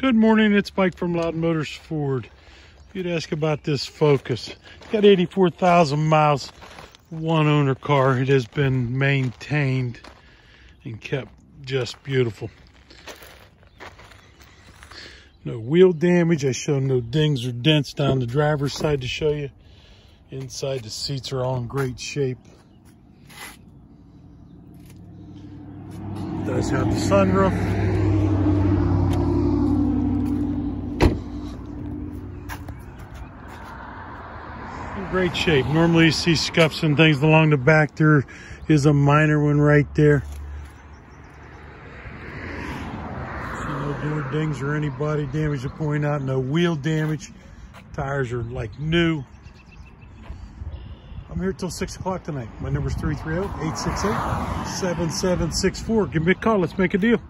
Good morning, it's Mike from Loudon Motors Ford. You'd ask about this Focus, it's got 84,000 miles, one owner car. It has been maintained and kept just beautiful. No wheel damage. I show no dings or dents down the driver's side to show you. Inside the seats are all in great shape. does have the sunroof. Great shape. Normally you see scuffs and things along the back. There is a minor one right there. See no door dings or any body damage to point out. No wheel damage. Tires are like new. I'm here till 6 o'clock tonight. My number is 330-868-7764. Give me a call. Let's make a deal.